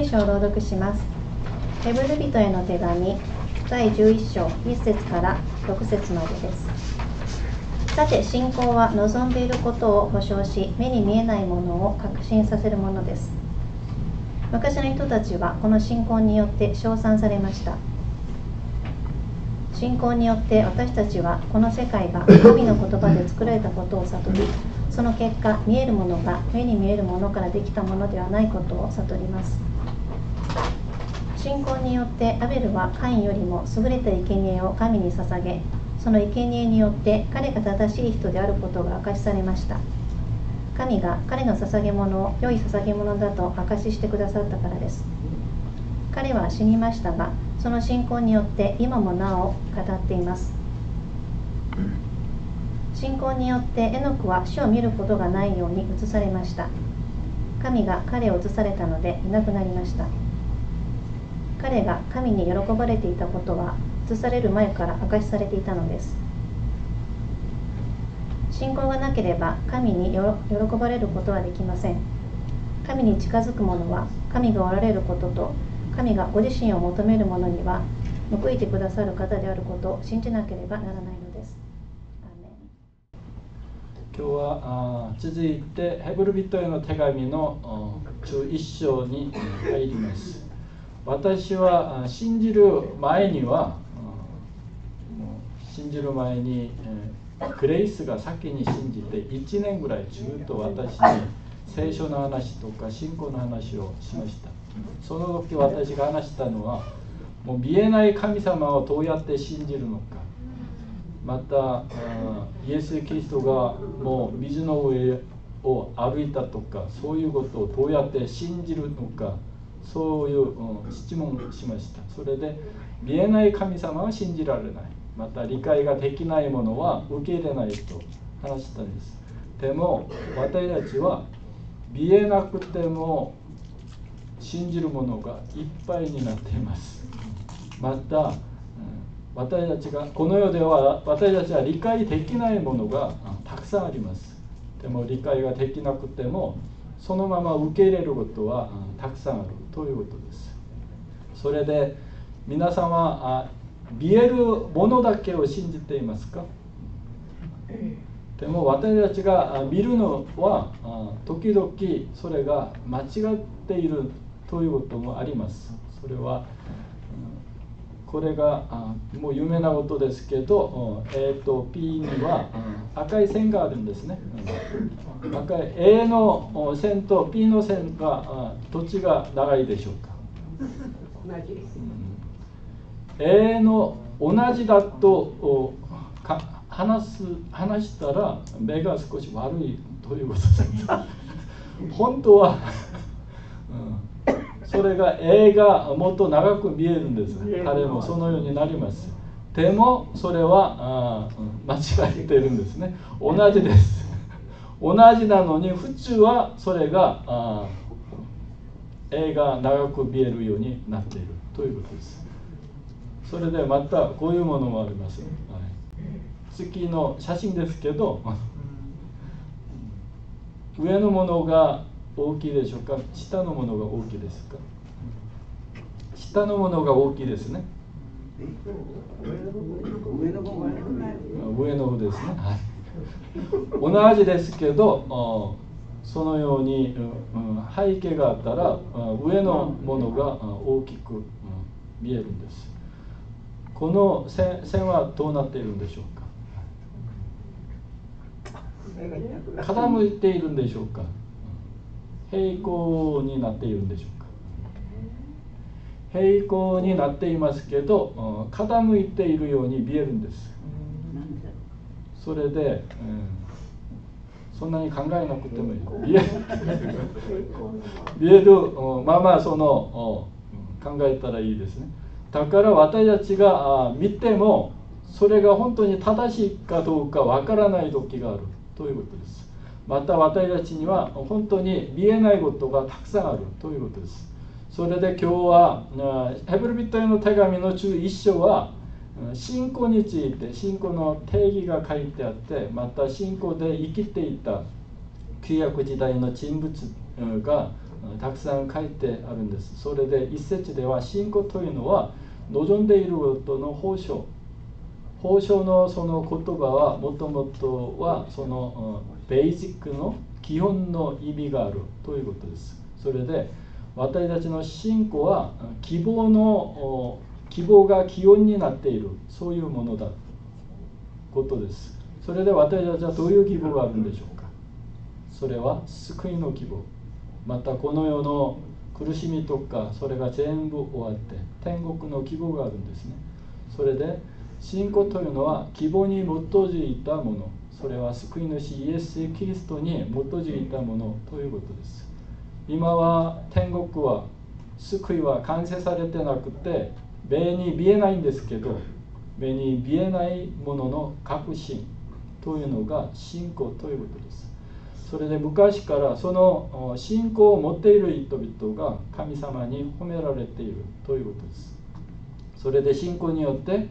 聖書を朗読します。ヘブル人への手紙第11章1節から6節までです。さて信仰は望んでいることを保証し目に見えないものを確信させるものです。昔の人たちはこの信仰によって称賛されました。信仰によって私たちはこの世界が神の言葉で作られたことを悟りその結果見えるものが目に見えるものからできたものではないことを悟ります信仰によってアベルはカインよりも優れた生贄を神に捧げその生贄によって彼が正しい人であることが証しされました。神が彼の捧げ物を良い捧げ物だと証ししてくださったからです。彼は死にましたがその信仰によって今もなお語っています。信仰によってエノクは死を見ることがないように移されました。神が彼を移されたのでいなくなりました。彼が神に喜ばれていたことは移される前から明かしされていたのです。信仰がなければ神に喜ばれることはできません。神に近づく者は神がおられることと神がご自身を求める者には報いてくださる方であることを信じなければならないのです。今日はあ続いてヘブル人への手紙の11章に入ります。私は信じる前には信じる前に、えー、グレイスが先に信じて1年ぐらいずっと私に聖書の話とか信仰の話をしました。その時私が話したのはもう見えない神様をどうやって信じるのか。またイエス・キリストがもう水の上を歩いたとかそういうことをどうやって信じるのか。そういう、うん、質問をしました。それで見えない神様は信じられない。また理解ができないものは受け入れないと話したんです。でも私たちは見えなくても信じるものがいっぱいになっています。また私たちがこの世では私たちは理解できないものがたくさんあります。でも理解ができなくてもそのまま受け入れることはたくさんある。ということです。それで皆さんはあ見えるものだけを信じていますか？でも私たちが見るのは時々それが間違っているということもあります。それはこれがもう有名なことですけど、えーと、P には赤い線があるんですね。赤い A の線と P の線がどっちが長いでしょうか。同じ。です、A の同じだとか話す話したら目が少し悪いということです。本当は、うんそれが映画もっと長く見えるんです。彼もそのようになります。でもそれは間違えてるんですね。同じです。同じなのに普通はそれが映画長く見えるようになっているということです。それでまたこういうものもあります、はい、月の写真ですけど上のものが大きいでしょうか？下のものが大きいですか？下のものが大きいですね。上の方？ですね、はい、同じですけどそのように、うん、背景があったら上のものが大きく、うん、見えるんです。この線線はどうなっているんでしょうか？傾いているんでしょうか？平行になっているんでしょうか。平行になっていますけど傾いているように見えるんです。それで、うん、そんなに考えなくてもいい。見え見えるまあまあその考えたらいいですね。だから私たちが見てもそれが本当に正しいかどうかわからない時があるということです。また私たちには本当に見えないことがたくさんあるということです。それで今日はヘブルビットへの手紙の11章は信仰について信仰の定義が書いてあってまた信仰で生きていた旧約時代の人物がたくさん書いてあるんです。それで一節では信仰というのは望んでいることの報奨報奨のその言葉はもともとはそのベージックの基本の意味があるということです。それで私たちの信仰は希望の希望が基本になっている。そういうものだことです。それで私たちはどういう希望があるんでしょうか。それは救いの希望。またこの世の苦しみとかそれが全部終わって天国の希望があるんですね。それで信仰というのは希望に基づいたもの。それは救い主イエス・キリストに基づいたものということです。今は天国は救いは完成されてなくて目に見えないんですけど目に見えないものの確信というのが信仰ということです。それで昔からその信仰を持っている人々が神様に褒められているということです。それで信仰によって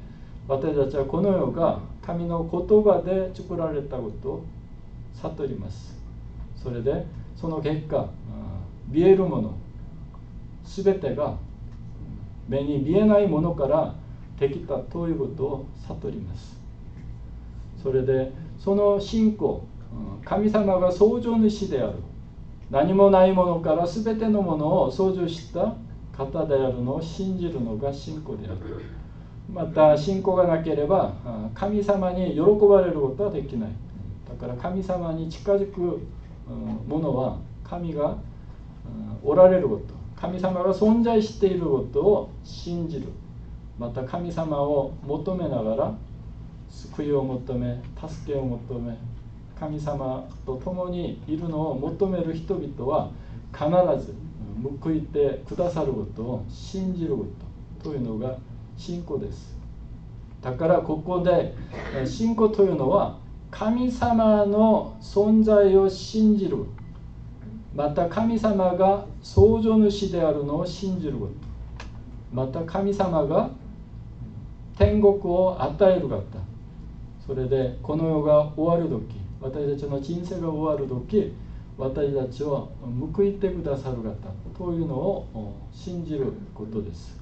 私たちはこの世が神の言葉で作られたことを悟ります。それでその結果見えるもの全てが目に見えないものからできたということを悟ります。それでその信仰神様が創造主である。何もないものから全てのものを創造した方であるのを信じるのが信仰である。また信仰がなければ神様に喜ばれることはできない。だから神様に近づくものは神がおられること。神様が存在していることを信じる。また神様を求めながら救いを求め助けを求め神様と共にいるのを求める人々は必ず報いてくださることを信じることというのが信仰です。だからここで信仰というのは神様の存在を信じるまた神様が創造主であるのを信じること。また神様が天国を与える方。それでこの世が終わる時私たちの人生が終わる時私たちを報いてくださる方。というのを信じることです。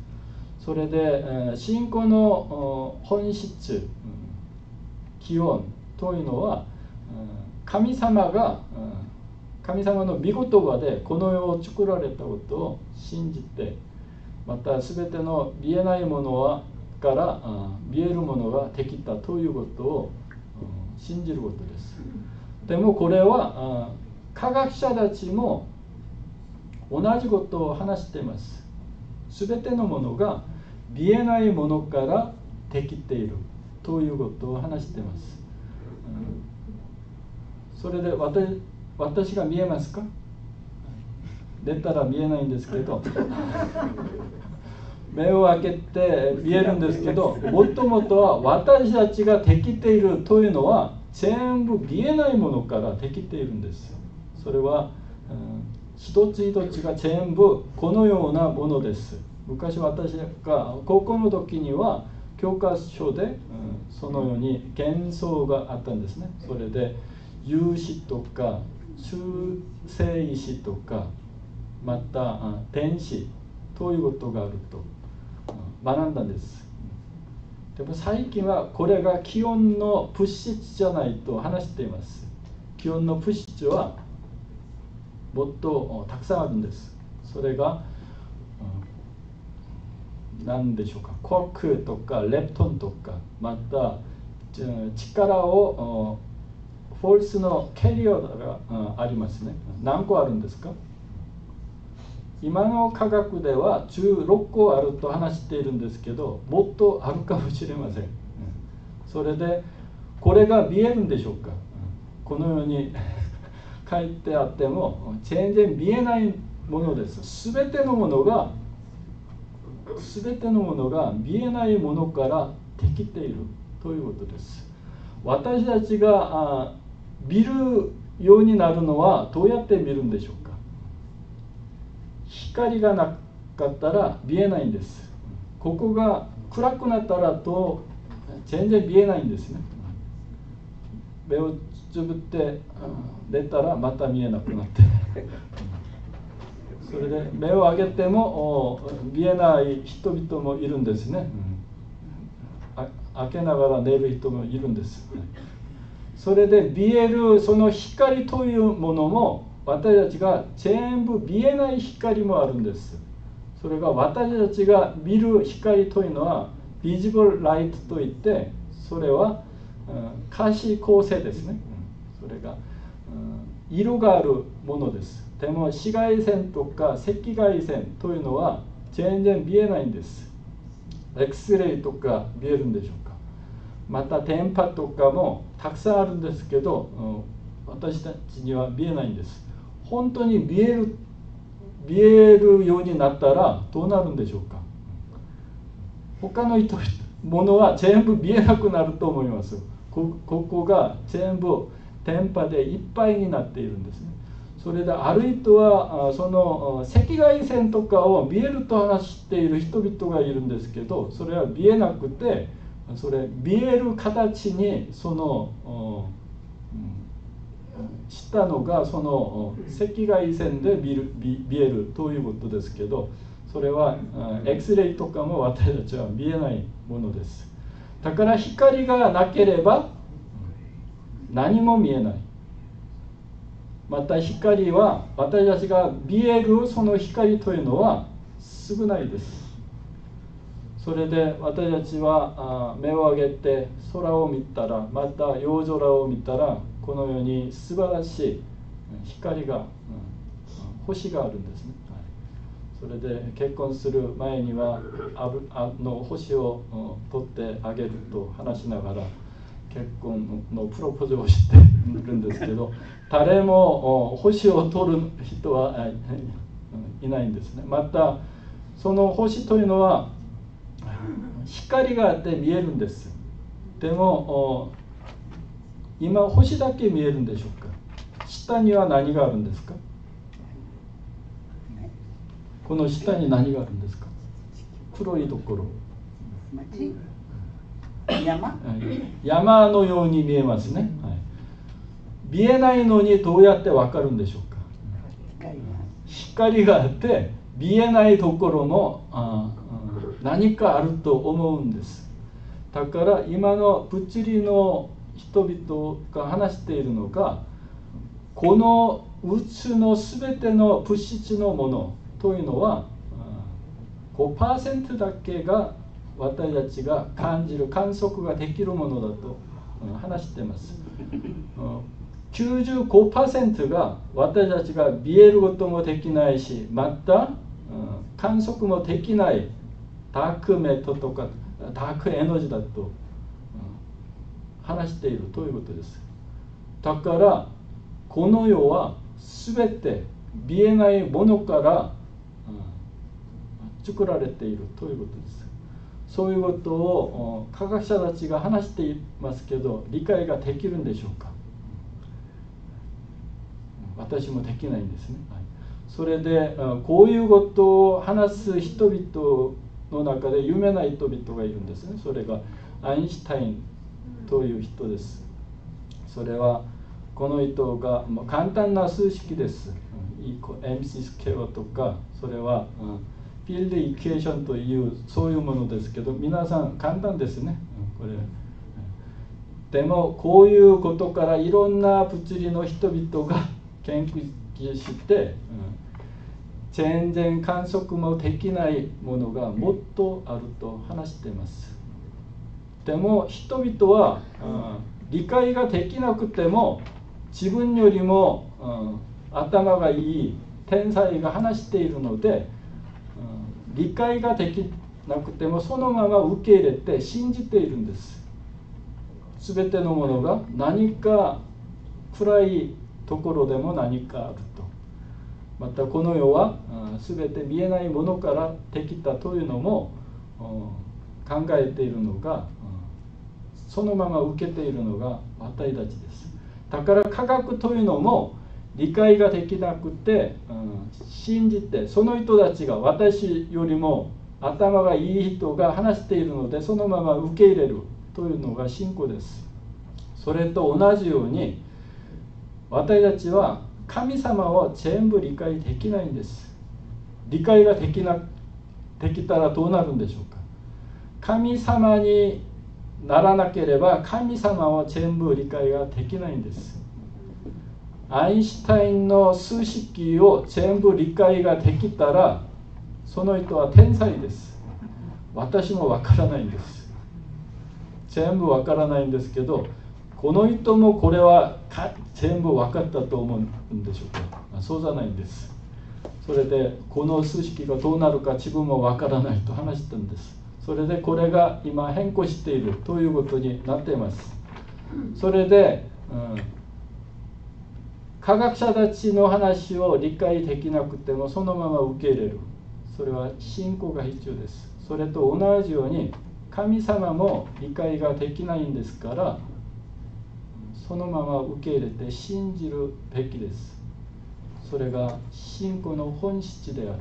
それで信仰の本質気温というのは神様が神様の御言葉でこの世を作られたことを信じてまた全ての見えないものはから見えるものができたということを信じることです。でもこれは科学者たちも同じことを話しています。全てのものが見えないものからできているということを話しています、それで私私が見えますか？出たら見えないんですけど。目を開けて見えるんですけどもともとは私たちができているというのは全部見えないものからできているんですそれは、うん、一つ一つが全部このようなものです昔私が高校の時には教科書で、うん、そのように幻想があったんですね。それで有志とか中世石とかまた天使ということがあると学んだんです。でも最近はこれが気温の物質じゃないと話しています。気温の物質はもっとたくさんあるんです。それが何でしょうか？コークとかレプトンとかまた力をフォルスのキャリアがありますね。何個あるんですか？今の科学では16個あると話しているんですけどもっとあるかもしれません。それでこれが見えるんでしょうか？このように 書いてあっても全然見えないものです。全てのものが全てのものが見えないものからできているということです。私たちが見るようになるのはどうやって見るんでしょうか？光がなかったら見えないんです。ここが暗くなったらと全然見えないんですね。目をつぶって出たらまた見えなくなって。それで目を上げても見えない人々もいるんですね、開けながら寝る人もいるんです。それで見えるその光というものも私たちが全部見えない光もあるんです。それが私たちが見る光というのはビジブルライトといってそれは、可視光線ですね、それが、色があるものですでも紫外線とか赤外線というのは全然見えないんです。X レイとか見えるんでしょうか。また電波とかもたくさんあるんですけどうん私たちには見えないんです。本当に見える見えるようになったらどうなるんでしょうか。他の人ものは全部見えなくなると思います。ここが全部電波でいっぱいになっているんですね。それである人はその赤外線とかを見えると話している人々がいるんですけどそれは見えなくてそれ見える形にその知ったのがその赤外線で見る見えるということですけどそれは X レイとかも私たちは見えないものです。だから光がなければ何も見えない。また光は私たちが見えるその光というのは少ないですそれで私たちは目を上げて空を見たらまた夜空を見たらこのように素晴らしい光が、星があるんですね。それで結婚する前にはあの星を取ってあげると話しながら結婚のプロポーズをしてるんですけど 誰も星を取る人はいないんですね。またその星というのは光があって見えるんです。でも今星だけ見えるんでしょうか。下には何があるんですか。この下に何があるんですか。黒いところ山？山のように見えますね、はい、見えないのにどうやってわかるんでしょうか？光が。あって見えないところもあ何かあると思うんです。だから今の物理の人々が話しているのがこの宇宙の全ての物質のものというのは5%だけが私たちが感じる観測ができるものだと話してます。95%が私たちが見えることもできないしまた観測もできないダークメトとかダークエナジーだと話しているということです。だからこの世は全て見えないものから作られているということです。そういうことを科学者たちが話していますけど理解ができるんでしょうか？私もできないんですね、それでこういうことを話す人々の中で有名な人々がいるんですね。それがアインシュタインという人です。それはこの人が簡単な数式です。MC スケロとかそれは、うんフィールドイクエーションというそういうものですけど皆さん簡単ですね。これ。でもこういうことからいろんな物理の人々が研究して、全然観測もできないものがもっとあると話しています。でも人々は、理解ができなくても自分よりも、頭がいい天才が話しているので理解ができなくてもそのまま受け入れて信じているんです。全てのものが何か暗いところでも何かあると。またこの世は全て見えないものからできたというのも考えているのがそのまま受けているのが私たちです。だから科学というのも理解ができなくて、うん、信じてその人たちが私よりも頭がいい人が話しているのでそのまま受け入れるというのが信仰です。それと同じように私たちは神様を全部理解できないんです。理解ができなできたらどうなるんでしょうか。神様にならなければ神様を全部理解ができないんです。アインシュタインの数式を全部理解ができたらその人は天才です。私もわからないんです。全部わからないんですけどこの人もこれは全部分かったと思うんでしょうか。あそうじゃないんです。それでこの数式がどうなるか自分もわからないと話したんです。それでこれが今変更しているということになっています。それで、うん科学者たちの話を理解できなくてもそのまま受け入れる。それは信仰が必要です。それと同じように神様も理解ができないんですからそのまま受け入れて信じるべきです。それが信仰の本質である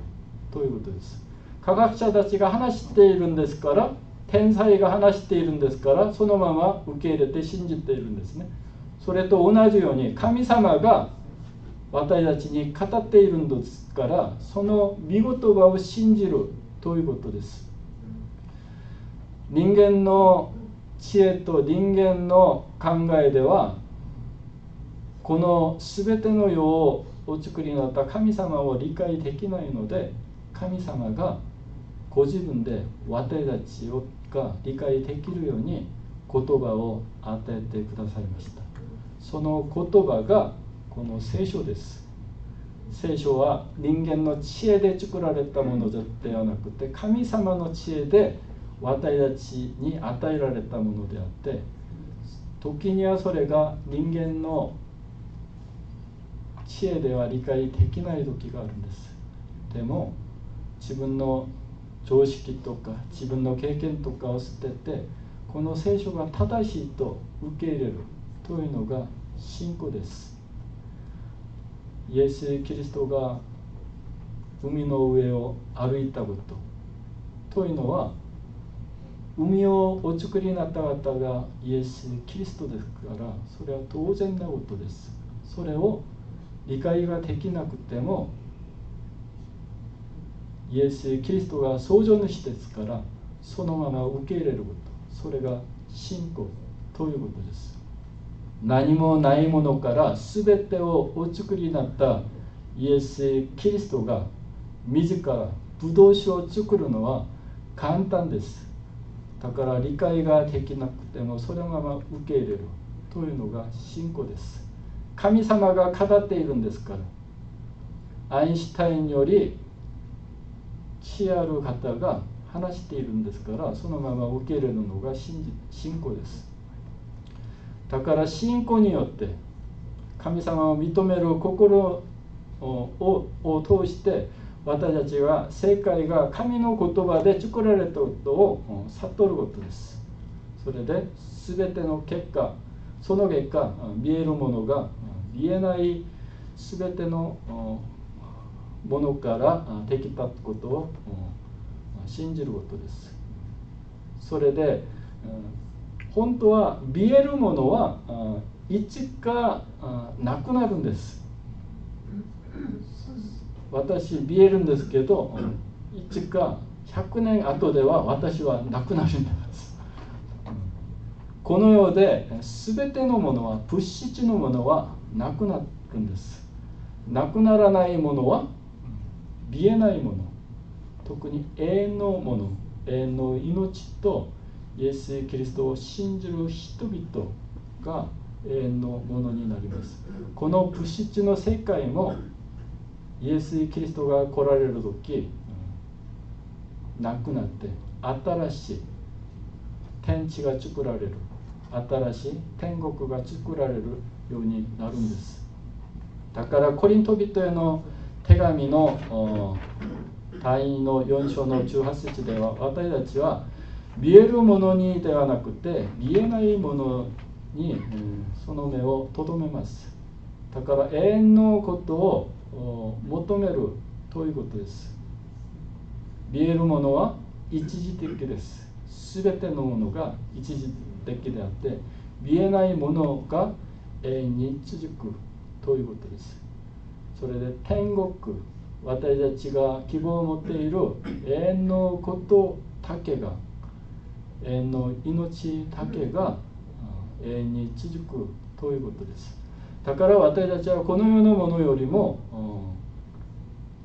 ということです。科学者たちが話しているんですから天才が話しているんですからそのまま受け入れて信じているんですね。それと同じように神様が私たちに語っているんですからその見言葉を信じるということです。人間の知恵と人間の考えではこの全ての世をお作りになった神様を理解できないので神様がご自分で私たちが理解できるように言葉を与えてくださいました。その言葉がこの聖書です。聖書は人間の知恵で作られたものではなくて神様の知恵で私たちに与えられたものであって時にはそれが人間の知恵では理解できない時があるんです。でも自分の常識とか自分の経験とかを捨ててこの聖書が正しいと受け入れるというのが信仰です。イエス・キリストが海の上を歩いたこと。というのは海をお作りになった方がイエス・キリストですからそれは当然なことです。それを理解ができなくてもイエス・キリストが創造主ですからそのまま受け入れること。それが信仰ということです。何もないものから全てをお作りになったイエス・キリストが自らブドウ酒を作るのは簡単です。だから理解ができなくてもそのまま受け入れるというのが信仰です。神様が語っているんですから。アインシュタインより知ある方が話しているんですからそのまま受け入れるのが信仰です。だから信仰によって神様を認める心を通して私たちは世界が神の言葉で作られたことを悟ることです。それで全ての結果その結果見えるものが見えない全てのものからできたことを信じることです。それで本当は見えるものはいつかなくなるんです。私見えるんですけどいつか100年後では私はなくなるんです。この世で全てのものは物質のものはなくなるんです。なくならないものは見えないもの。特に永遠のもの。永遠の命とイエス・キリストを信じる人々が永遠のものになります。この物質の世界もイエス・キリストが来られる時なくなって新しい天地が作られる新しい天国が作られるようになるんです。だからコリント人への手紙の隊員の4章の18節では私たちは見えるものにではなくて見えないものにその目をとどめます。だから永遠のことを求めるということです。見えるものは一時的です。全てのものが一時的であって見えないものが永遠に続くということです。それで天国私たちが希望を持っている永遠のことだけが永遠の命だけが永遠に続くということです。だから私たちはこの世のものよりも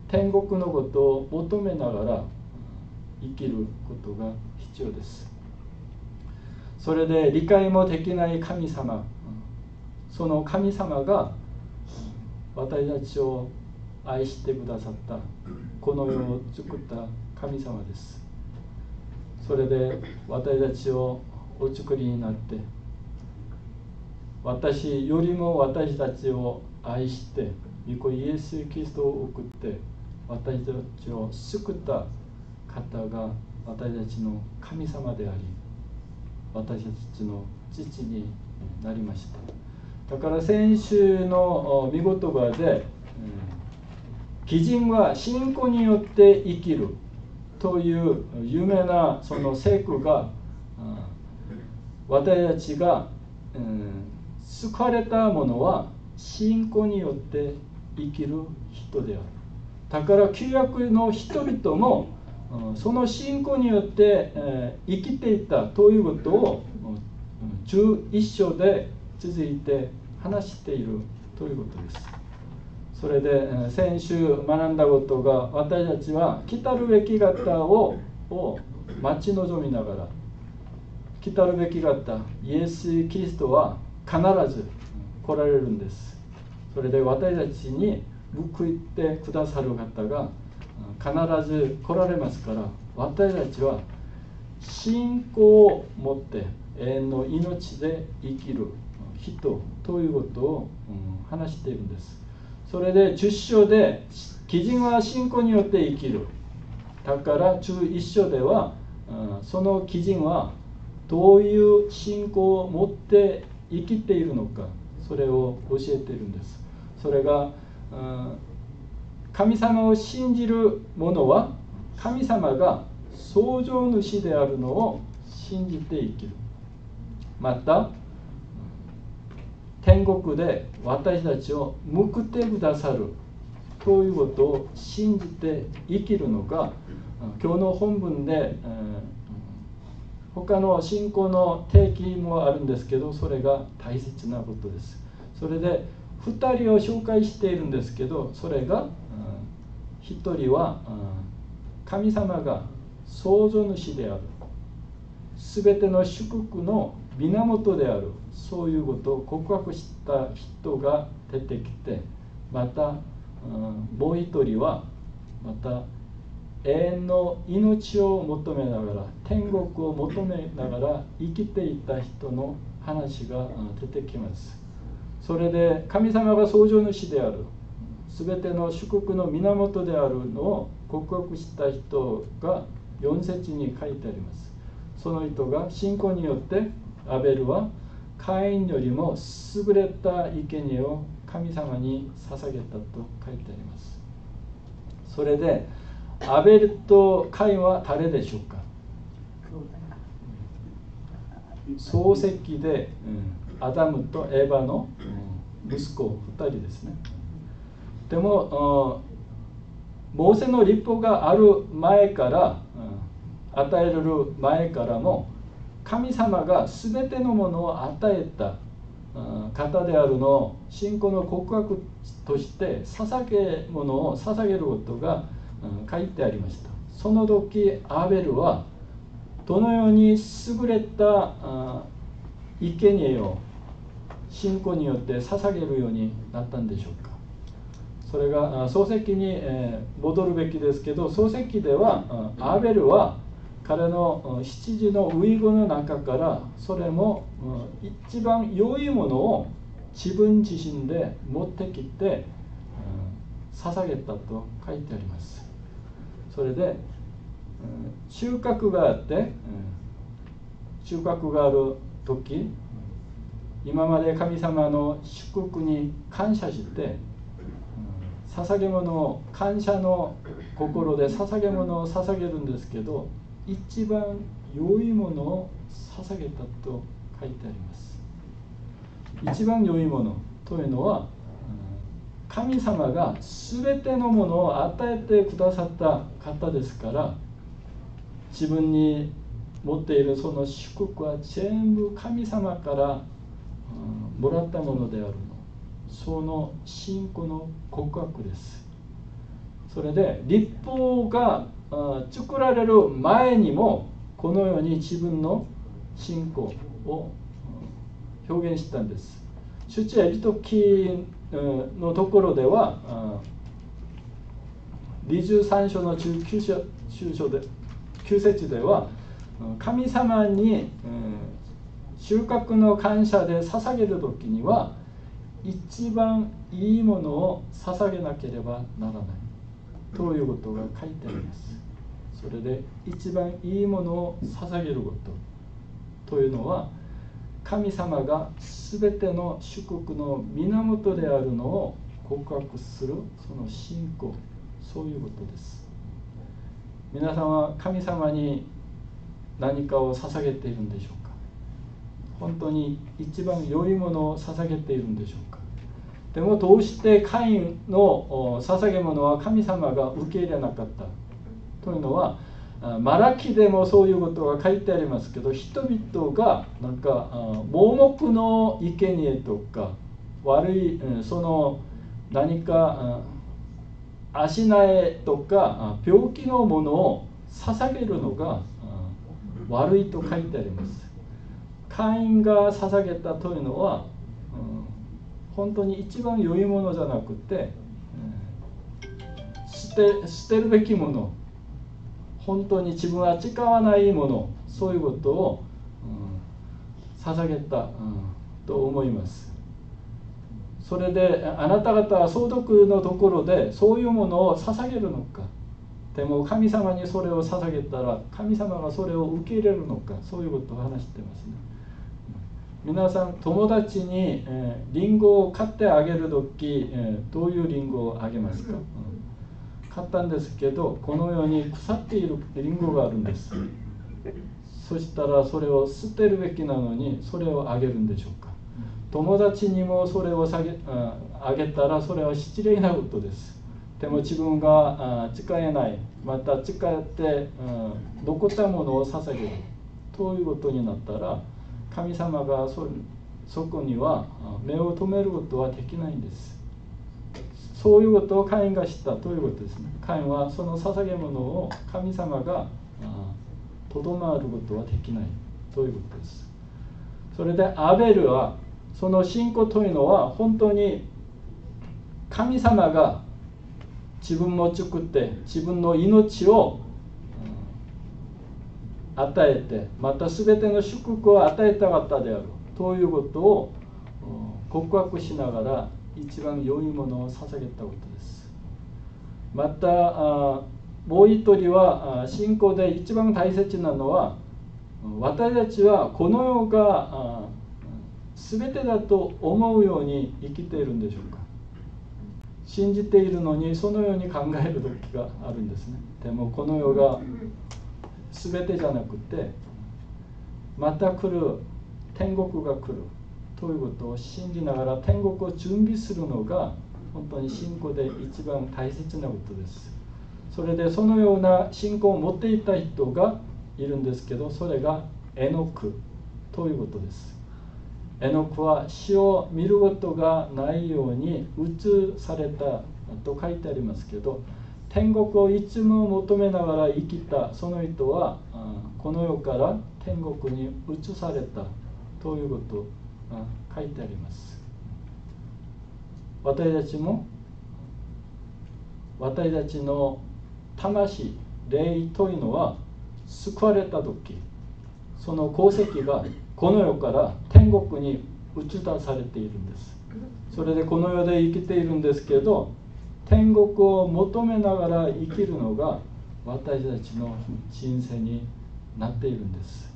天国のことを求めながら生きることが必要です。それで理解もできない神様その神様が私たちを愛してくださったこの世を作った神様です。それで私たちをお作りになって私よりも私たちを愛して御子イエス・キリストを送って私たちを救った方が私たちの神様であり私たちの父になりました。だから先週の見言葉で、基人は信仰によって生きる。という有名なその聖句が私たちが、救われたものは信仰によって生きる人である。だから旧約の人々もその信仰によって生きていたということを11章で続いて話しているということですそれで先週学んだことが私たちは来たるべき方をを待ち望みながら来たるべき方イエス・キリストは必ず来られるんです。それで私たちに報いてくださる方が必ず来られますから私たちは信仰を持って永遠の命で生きる人ということを、話しているんです。それで10章で基人は信仰によって生きる。だから11章ではその基人はどういう信仰を持って生きているのかそれを教えているんです。それが神様を信じる者は神様が創造主であるのを信じて生きる。また天国で私たちを報ってくださる。ということを信じて生きるのが今日の本文で、他の信仰の定義もあるんですけどそれが大切なことです。それで2人を紹介しているんですけどそれが1人は神様が創造主である。全ての祝福の源である。そういうことを告白した人が出てきてまたもう一人はまた永遠の命を求めながら天国を求めながら生きていた人の話が出てきます。それで神様が創造主である。全ての祝福の源であるのを告白した人が4節に書いてあります。その人が信仰によってアベルはカインよりも優れた生贄を神様に捧げたと書いてありますそれでアベルとカインは誰でしょうか漱石で、うん、アダムとエヴァの、うん、息子2人ですねでもモーセの立法がある前から、うん、与えられる前からも神様が全てのものを与えた方であるのを信仰の告白として捧げ物を捧げることが書いてありました。その時アベルはどのように優れた生贄を信仰によって捧げるようになったんでしょうか。それが漱石に戻るべきですけど漱石ではアーベルは彼の七時の遺言の中からそれも一番良いものを自分自身で持ってきて捧げたと書いてあります。それで収穫があって収穫がある時今まで神様の祝福に感謝して捧げ物を感謝の心で捧げ物を捧げるんですけど一番良いものを捧げたと書いてあります。一番良いものというのは神様が全てのものを与えてくださった方ですから自分に持っているその祝福は全部神様からもらったものであるの。その信仰の告白です。それで立法が作られる前にもこのように自分の信仰を表現したんです。出エジプト記のところでは23章の9章で9節では神様に収穫の感謝で捧げる時には一番いいものを捧げなければならないということが書いてあります。それで一番いいものを捧げることというのは神様が全ての祝福の源であるのを告白するその信仰そういうことです。皆さんは神様に何かを捧げているんでしょうか？本当に一番良いものを捧げているんでしょうか？でもどうしてカインの捧げ物は神様が受け入れなかった？というのはマラキでもそういうことが書いてありますけど人々がなんか盲目の生贄とか悪いその何か足苗とか病気のものを捧げるのが悪いと書いてあります。会員が捧げたというのは、本当に一番良いものじゃなくて、捨て捨てるべきもの本当に自分は使わないものそういうことを、うん、捧げた、うん、と思います。それであなた方は相続のところでそういうものを捧げるのかでも神様にそれを捧げたら神様がそれを受け入れるのかそういうことを話してますね。皆さん友達に、えー、リンゴを買ってあげる時、えー、どういうリンゴをあげますか、買ったんですけどこのように腐っているリンゴがあるんです。そしたらそれを捨てるべきなのにそれをあげるんでしょうか。友達にもそれを下げあげたらそれは失礼なことです。でも自分が使えない。また使って、残ったものを捧げる。ということになったら神様がそそこには目を留めることはできないんです。そういうことをカインが知ったということですね。カインはその捧げ物を神様がとどまることはできないということです。それでアベルはその信仰というのは本当に神様が自分も作って自分の命を与えてまた全ての祝福を与えたかったであるということを告白しながら一番良いものを捧げたことです。またもう一人は信仰で一番大切なのは私たちはこの世が全てだと思うように生きているんでしょうか。信じているのにそのように考える時があるんですね。でもこの世が全てじゃなくてまた来る天国が来る。ということを信じながら天国を準備するのが本当に信仰で一番大切なことです。それでそのような信仰を持っていた人がいるんですけどそれがエノクということです。エノクは死を見ることがないように移されたと書いてありますけど天国をいつも求めながら生きたその人はこの世から天国に移されたということが書いてあります。私たちも私たちの魂霊というのは救われた時その功績がこの世から天国に移されているんです。それでこの世で生きているんですけど天国を求めながら生きるのが私たちの人生になっているんです。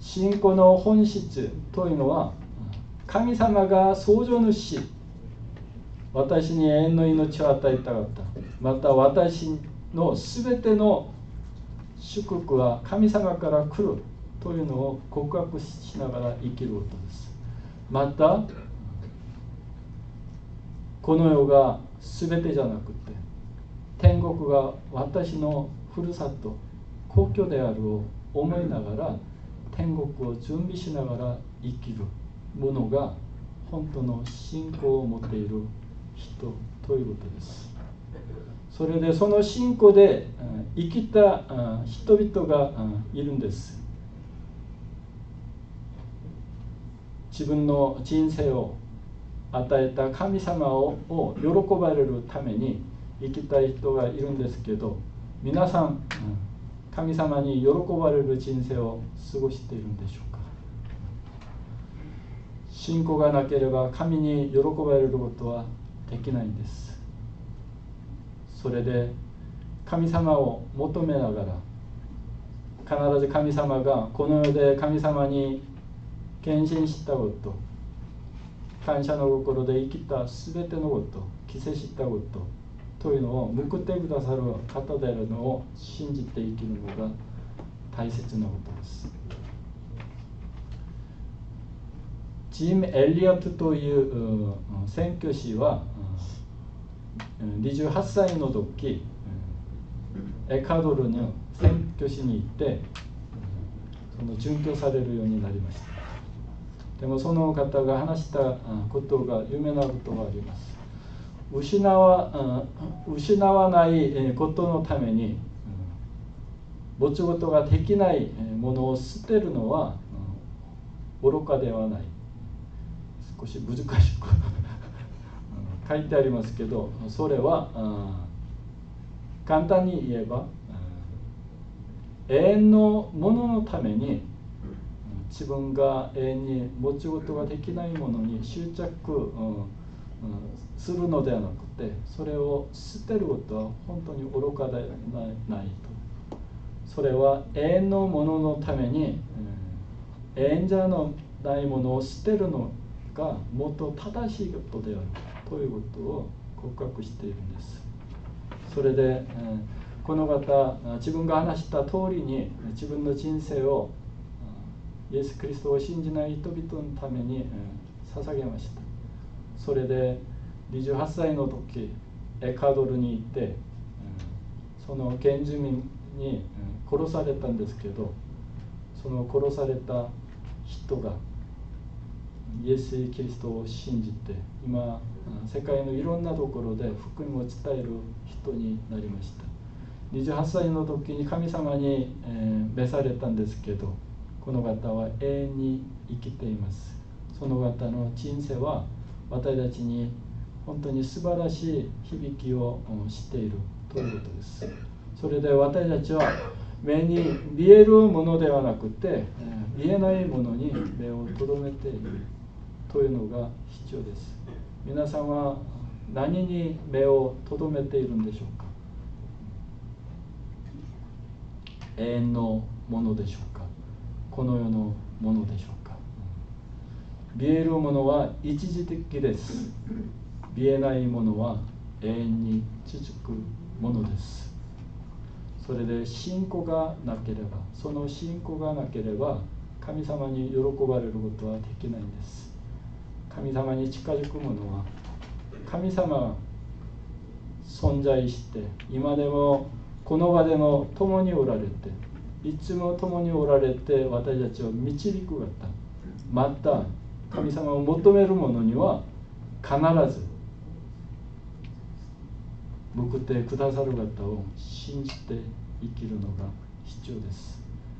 信仰の本質というのは神様が創造主私に永遠の命を与えたかったまた私の全ての祝福は神様から来るというのを告白しながら生きることです。またこの世が全てじゃなくて天国が私のふるさと故郷であるを思いながら天国を準備しながら生きるものが本当の信仰を持っている人ということです。それでその信仰で生きた人々がいるんです。自分の人生を与えた神様を喜ばれるために生きたい人がいるんですけど皆さん神様に喜ばれる人生を過ごしているんでしょうか？信仰がなければ神に喜ばれることはできないんです。それで神様を求めながら必ず神様がこの世で神様に献身したこと感謝の心で生きた全てのこと着せしたことというのを報ってくださる方であるのを信じて生きるのが大切なことです。ジム・エリオットという選挙師は28歳の時エカドルの選挙師に行ってその準拠されるようになりました。でもその方が話したことが有名なことがあります。失わ失わないことのために持ち事ができないものを捨てるのは、愚かではない。少し難しく書いてありますけどそれは簡単に言えば永遠のもののために自分が永遠に持ち事ができないものに執着、うん、するのではなくてそれを捨てることは本当に愚かでないと。それは永遠のもののために、うん、永遠じゃないものを捨てるのがもっと正しいことであるということを告白しているんです。それで、うんこの方自分が話した通りに自分の人生をイエス・キリストを信じない人々のために捧げました。それで28歳の時エカドルに行ってその原住民に殺されたんですけどその殺された人がイエス・キリストを信じて今世界のいろんなところで福音を伝える人になりました。28歳の時に神様に、召されたんですけどこの方は永遠に生きています。その方の人生は私たちに本当に素晴らしい響きをしているということです。それで私たちは目に見えるものではなくて見えないものに目をとどめているというのが必要です。皆さんは何に目をとどめているんでしょうか？永遠のものでしょうか？この世のものでしょうか？見えるものは一時的です。見えないものは永遠に続くものです。それで信仰がなければその信仰がなければ神様に喜ばれることはできないんです。神様に近づく者は神様が存在して今でもこの場でも共におられていつも共におられて私たちを導く方また神様を求める者には必ず報ってくださる方を信じて生きるのが必要です。